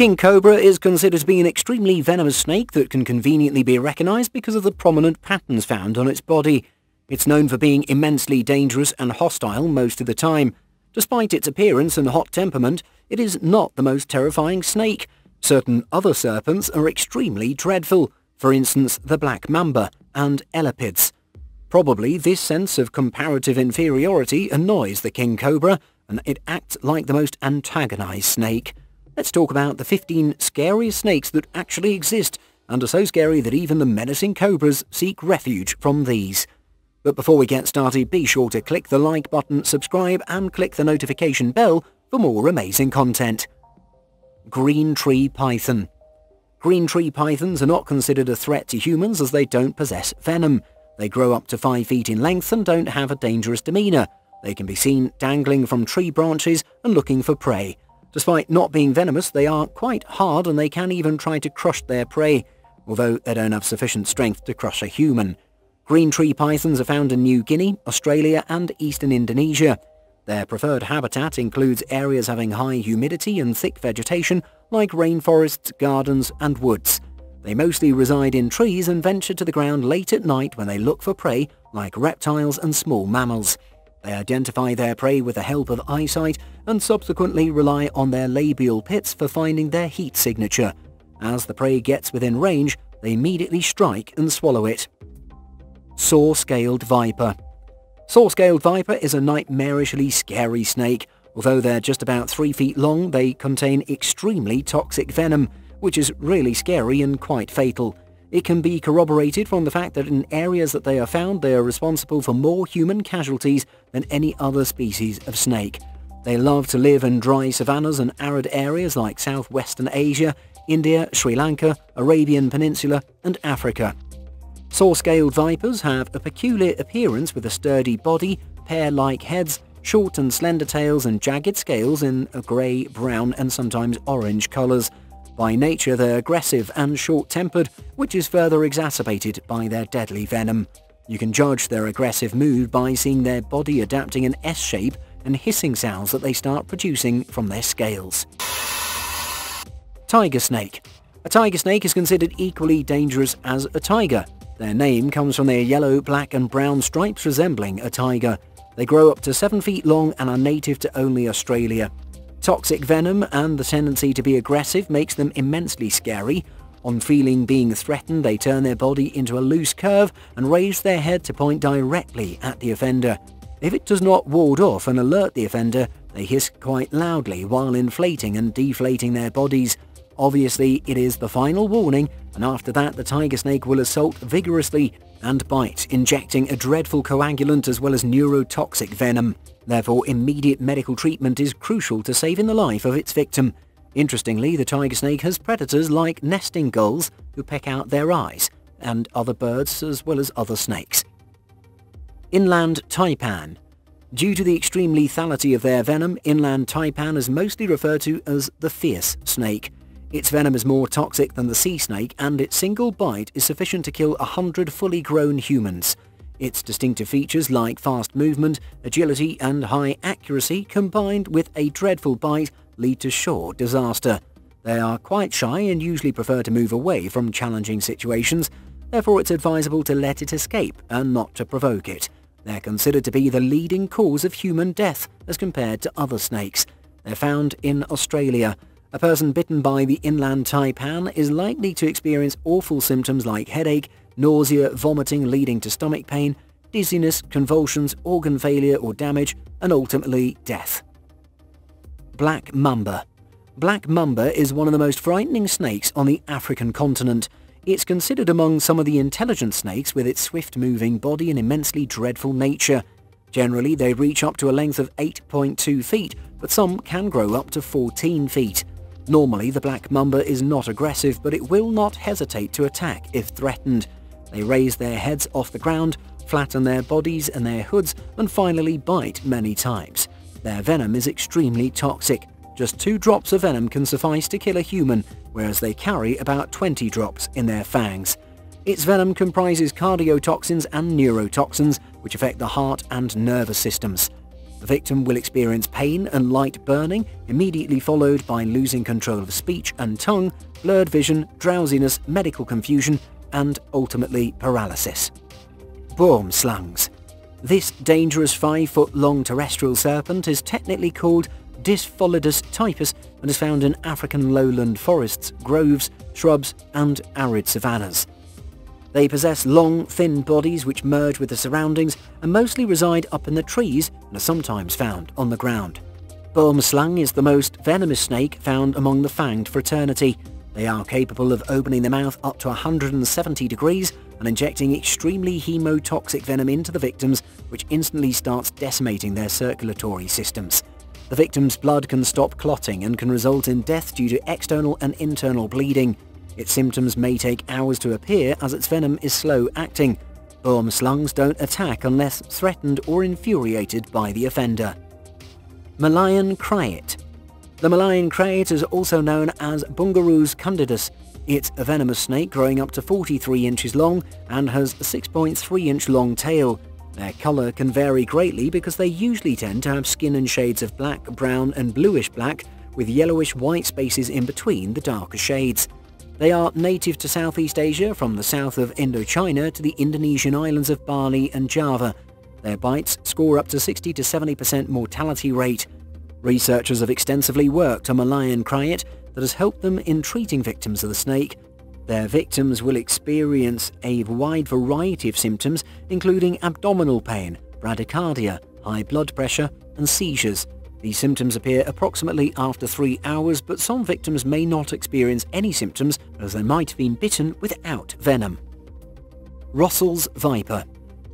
King cobra is considered to be an extremely venomous snake that can conveniently be recognised because of the prominent patterns found on its body. It's known for being immensely dangerous and hostile most of the time. Despite its appearance and hot temperament, it is not the most terrifying snake. Certain other serpents are extremely dreadful, for instance the black mamba and elapids. Probably this sense of comparative inferiority annoys the king cobra, and it acts like the most antagonized snake. Let's talk about the 15 scariest snakes that actually exist and are so scary that even the menacing cobras seek refuge from these. But before we get started, be sure to click the like button, subscribe and click the notification bell for more amazing content. Green Tree Python Green tree pythons are not considered a threat to humans as they don't possess venom. They grow up to 5 feet in length and don't have a dangerous demeanour. They can be seen dangling from tree branches and looking for prey. Despite not being venomous, they are quite hard and they can even try to crush their prey, although they don't have sufficient strength to crush a human. Green tree pythons are found in New Guinea, Australia and eastern Indonesia. Their preferred habitat includes areas having high humidity and thick vegetation like rainforests, gardens and woods. They mostly reside in trees and venture to the ground late at night when they look for prey like reptiles and small mammals. They identify their prey with the help of eyesight and subsequently rely on their labial pits for finding their heat signature. As the prey gets within range, they immediately strike and swallow it. Saw-scaled viper. Saw-scaled viper is a nightmarishly scary snake. Although they're just about 3 feet long, they contain extremely toxic venom, which is really scary and quite fatal. It can be corroborated from the fact that in areas that they are found, they are responsible for more human casualties than any other species of snake. They love to live in dry savannas and arid areas like southwestern Asia, India, Sri Lanka, Arabian Peninsula and Africa. Saw-scaled vipers have a peculiar appearance with a sturdy body, pear-like heads, short and slender tails and jagged scales in grey, brown and sometimes orange colours. By nature they're aggressive and short-tempered, which is further exacerbated by their deadly venom. You can judge their aggressive mood by seeing their body adapting an S shape and hissing sounds that they start producing from their scales. Tiger snake. A tiger snake is considered equally dangerous as a tiger. Their name comes from their yellow, black and brown stripes resembling a tiger. They grow up to 7 feet long and are native to only Australia. Toxic venom and the tendency to be aggressive makes them immensely scary. On feeling being threatened, they turn their body into a loose curve and raise their head to point directly at the offender. If it does not ward off and alert the offender, they hiss quite loudly while inflating and deflating their bodies. Obviously, it is the final warning, and after that the tiger snake will assault vigorously and bite, injecting a dreadful coagulant as well as neurotoxic venom. Therefore, immediate medical treatment is crucial to saving the life of its victim. Interestingly, the tiger snake has predators like nesting gulls who peck out their eyes, and other birds as well as other snakes. Inland taipan. Due to the extreme lethality of their venom, inland taipan is mostly referred to as the fierce snake. Its venom is more toxic than the sea snake and its single bite is sufficient to kill a hundred fully grown humans. Its distinctive features like fast movement, agility and high accuracy combined with a dreadful bite lead to sure disaster. They are quite shy and usually prefer to move away from challenging situations, therefore it's advisable to let it escape and not to provoke it. They're considered to be the leading cause of human death as compared to other snakes. They're found in Australia. A person bitten by the inland taipan is likely to experience awful symptoms like headache, nausea, vomiting leading to stomach pain, dizziness, convulsions, organ failure or damage, and ultimately death. Black Mamba Black Mamba is one of the most frightening snakes on the African continent. It's considered among some of the intelligent snakes with its swift-moving body and immensely dreadful nature. Generally, they reach up to a length of 8.2 feet, but some can grow up to 14 feet. Normally, the black mamba is not aggressive, but it will not hesitate to attack if threatened. They raise their heads off the ground, flatten their bodies and their hoods, and finally bite many times. Their venom is extremely toxic. Just two drops of venom can suffice to kill a human, whereas they carry about 20 drops in their fangs. Its venom comprises cardiotoxins and neurotoxins, which affect the heart and nervous systems. The victim will experience pain and light burning, immediately followed by losing control of speech and tongue, blurred vision, drowsiness, medical confusion, and ultimately paralysis. Boomslangs. This dangerous 5-foot-long terrestrial serpent is technically called Dispholidus typus and is found in African lowland forests, groves, shrubs and arid savannas. They possess long, thin bodies which merge with the surroundings and mostly reside up in the trees and are sometimes found on the ground. Boomslang is the most venomous snake found among the fanged fraternity. They are capable of opening the mouth up to 170 degrees and injecting extremely hemotoxic venom into the victims, which instantly starts decimating their circulatory systems. The victim's blood can stop clotting and can result in death due to external and internal bleeding. Its symptoms may take hours to appear as its venom is slow acting. Boomslangs don't attack unless threatened or infuriated by the offender. Malayan Krait The Malayan Krait is also known as Bungarus candidus. It's a venomous snake growing up to 43 inches long and has a 6.3 inch long tail. Their colour can vary greatly because they usually tend to have skin in shades of black, brown and bluish black with yellowish white spaces in between the darker shades. They are native to Southeast Asia from the south of Indochina to the Indonesian islands of Bali and Java. Their bites score up to 60 to 70% mortality rate. Researchers have extensively worked on Malayan krait that has helped them in treating victims of the snake. Their victims will experience a wide variety of symptoms including abdominal pain, bradycardia, high blood pressure and seizures. These symptoms appear approximately after three hours, but some victims may not experience any symptoms as they might have been bitten without venom. Russell's Viper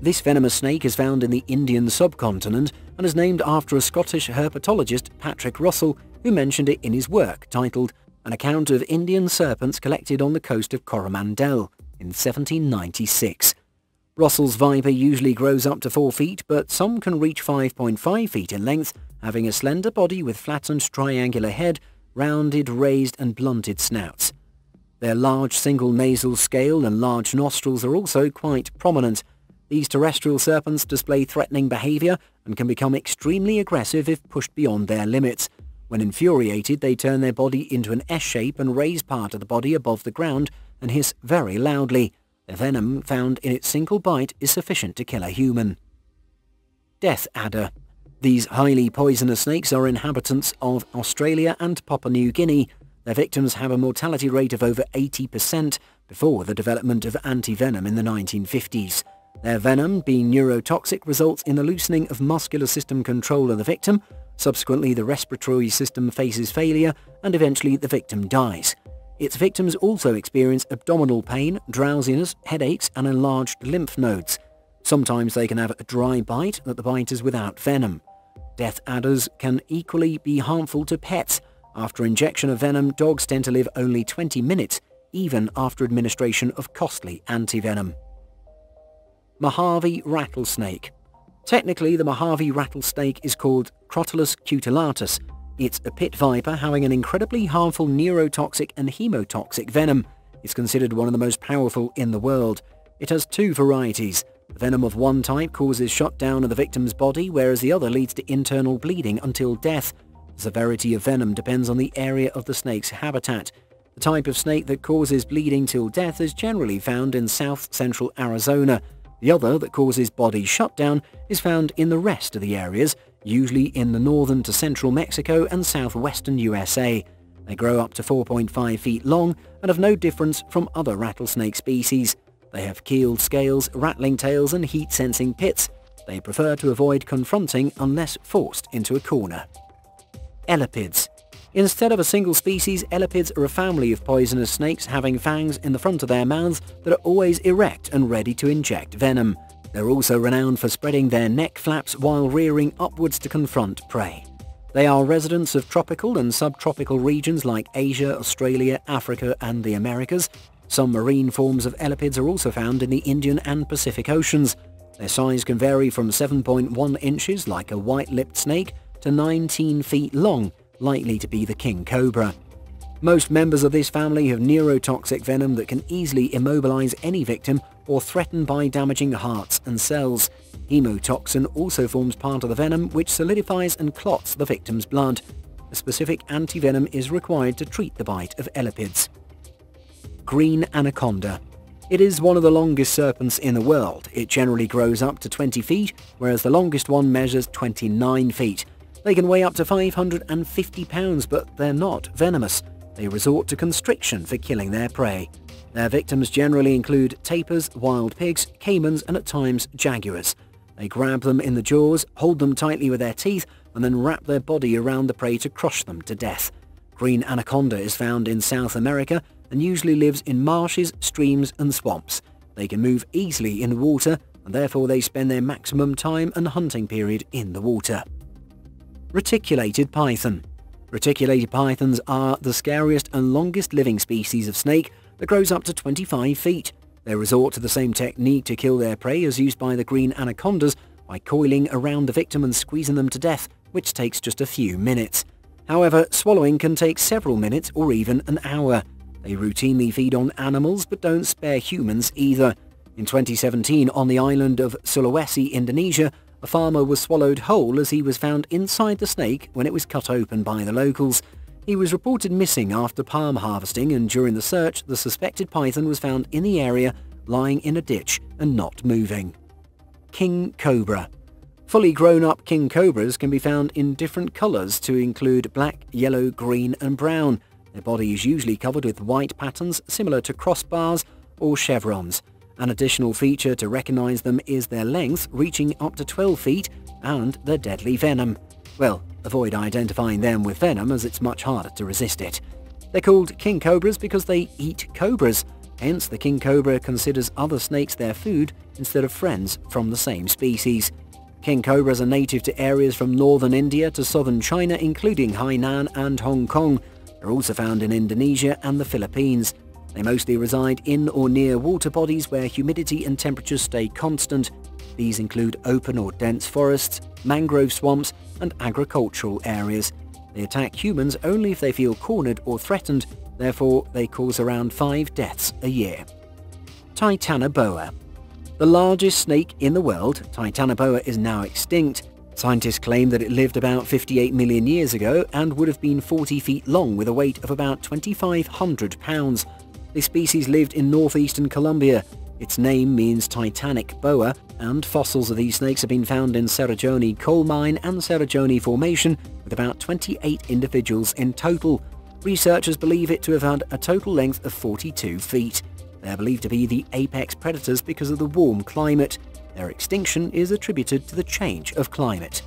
This venomous snake is found in the Indian subcontinent and is named after a Scottish herpetologist, Patrick Russell, who mentioned it in his work titled An Account of Indian Serpents Collected on the Coast of Coromandel in 1796. Russell's viper usually grows up to 4 feet, but some can reach 5.5 feet in length having a slender body with flattened triangular head, rounded, raised and blunted snouts. Their large single nasal scale and large nostrils are also quite prominent. These terrestrial serpents display threatening behavior and can become extremely aggressive if pushed beyond their limits. When infuriated, they turn their body into an S shape and raise part of the body above the ground and hiss very loudly. The venom found in its single bite is sufficient to kill a human. Death Adder these highly poisonous snakes are inhabitants of Australia and Papua New Guinea. Their victims have a mortality rate of over 80% before the development of anti-venom in the 1950s. Their venom, being neurotoxic, results in the loosening of muscular system control of the victim. Subsequently, the respiratory system faces failure and eventually the victim dies. Its victims also experience abdominal pain, drowsiness, headaches and enlarged lymph nodes. Sometimes they can have a dry bite that the bite is without venom. Death adders can equally be harmful to pets. After injection of venom, dogs tend to live only 20 minutes, even after administration of costly antivenom. Mojave rattlesnake. Technically, the Mojave rattlesnake is called Crotalus scutulatus. It's a pit viper having an incredibly harmful neurotoxic and hemotoxic venom. It's considered one of the most powerful in the world. It has two varieties, the venom of one type causes shutdown of the victim's body, whereas the other leads to internal bleeding until death. The severity of venom depends on the area of the snake's habitat. The type of snake that causes bleeding till death is generally found in south-central Arizona. The other that causes body shutdown is found in the rest of the areas, usually in the northern to central Mexico and southwestern USA. They grow up to 4.5 feet long and have no difference from other rattlesnake species. They have keeled scales, rattling tails and heat-sensing pits. They prefer to avoid confronting unless forced into a corner. Elapids. Instead of a single species, elapids are a family of poisonous snakes having fangs in the front of their mouths that are always erect and ready to inject venom. They're also renowned for spreading their neck flaps while rearing upwards to confront prey. They are residents of tropical and subtropical regions like Asia, Australia, Africa and the Americas, some marine forms of elapids are also found in the Indian and Pacific Oceans. Their size can vary from 7.1 inches like a white-lipped snake to 19 feet long, likely to be the king cobra. Most members of this family have neurotoxic venom that can easily immobilize any victim or threaten by damaging hearts and cells. Hemotoxin also forms part of the venom which solidifies and clots the victim's blood. A specific antivenom is required to treat the bite of elapids. Green Anaconda It is one of the longest serpents in the world. It generally grows up to 20 feet, whereas the longest one measures 29 feet. They can weigh up to 550 pounds, but they're not venomous. They resort to constriction for killing their prey. Their victims generally include tapirs, wild pigs, caimans and at times jaguars. They grab them in the jaws, hold them tightly with their teeth and then wrap their body around the prey to crush them to death. Green anaconda is found in South America and usually lives in marshes, streams and swamps. They can move easily in water and therefore they spend their maximum time and hunting period in the water. Reticulated python Reticulated pythons are the scariest and longest living species of snake that grows up to 25 feet. They resort to the same technique to kill their prey as used by the green anacondas by coiling around the victim and squeezing them to death, which takes just a few minutes. However, swallowing can take several minutes or even an hour. They routinely feed on animals but don't spare humans either. In 2017, on the island of Sulawesi, Indonesia, a farmer was swallowed whole as he was found inside the snake when it was cut open by the locals. He was reported missing after palm harvesting and during the search the suspected python was found in the area lying in a ditch and not moving. King Cobra Fully grown-up king cobras can be found in different colours to include black, yellow, green and brown. Their body is usually covered with white patterns similar to crossbars or chevrons. An additional feature to recognise them is their length reaching up to 12 feet and their deadly venom. Well, avoid identifying them with venom as it's much harder to resist it. They're called king cobras because they eat cobras, hence the king cobra considers other snakes their food instead of friends from the same species. King cobras are native to areas from northern India to southern China including Hainan and Hong Kong. They're also found in Indonesia and the Philippines. They mostly reside in or near water bodies where humidity and temperatures stay constant. These include open or dense forests, mangrove swamps and agricultural areas. They attack humans only if they feel cornered or threatened, therefore they cause around 5 deaths a year. Titanoboa The largest snake in the world, Titanoboa is now extinct. Scientists claim that it lived about 58 million years ago and would have been 40 feet long with a weight of about 2,500 pounds. This species lived in northeastern Colombia. Its name means Titanic boa, and fossils of these snakes have been found in Cerrejón coal mine and Cerrejón Formation, with about 28 individuals in total. Researchers believe it to have had a total length of 42 feet. They are believed to be the apex predators because of the warm climate. Their extinction is attributed to the change of climate.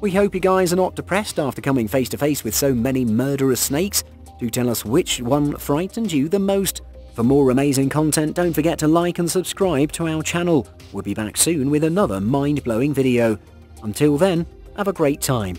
We hope you guys are not depressed after coming face to face with so many murderous snakes. Do tell us which one frightened you the most. For more amazing content, don't forget to like and subscribe to our channel. We'll be back soon with another mind-blowing video. Until then, have a great time.